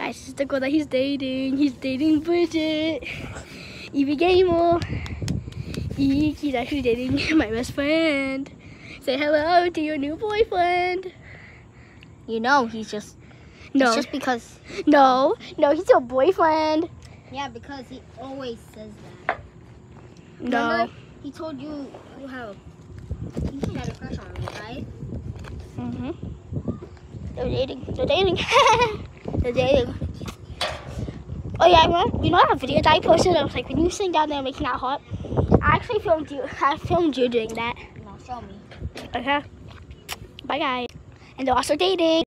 Guys, this is the girl that he's dating. He's dating Bridget. Evie Gamer. He's actually dating my best friend. Say hello to your new boyfriend. You know, he's just. No, It's just because. no, no, he's your boyfriend. Yeah, because he always says that. No. Remember, he told you you have. He had a crush on me, right? Mm-hmm. They're dating. They're dating. They're dating. Oh yeah, remember, you know that video that I posted? I was like, when you sitting down there making that hot, I actually filmed you. I filmed you doing that. No, show me. Okay. Bye guys. And they're also dating.